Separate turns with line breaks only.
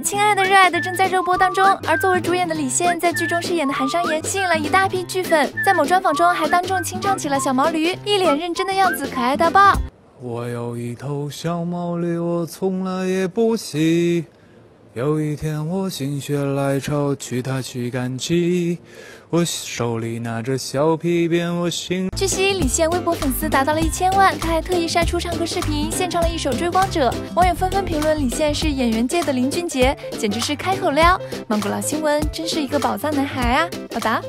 亲爱的热爱的正在热播当中，而作为主演的李现，在剧中饰演的韩商言，吸引了一大批剧粉，在某专访中还当众清唱起了小毛驴，一脸认真的样子，可爱到爆。
我有一头小毛驴，我从来也不骑。有一天我心血来潮，去他去赶集。我手里拿着小皮鞭，我心。
据悉，李现微博粉丝达到了一千万，他还特意晒出唱歌视频，献唱了一首《追光者》。网友纷纷评论李现是演员界的林俊杰，简直是开口撩。芒果老新闻真是一个宝藏男孩啊！好的。